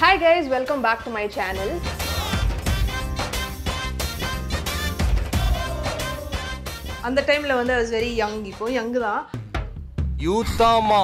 Hi guys welcome back to my channel அந்த டைம்ல வந்து அஸ் வெரி யங் இப்போ யங் தான். யூத்தாமா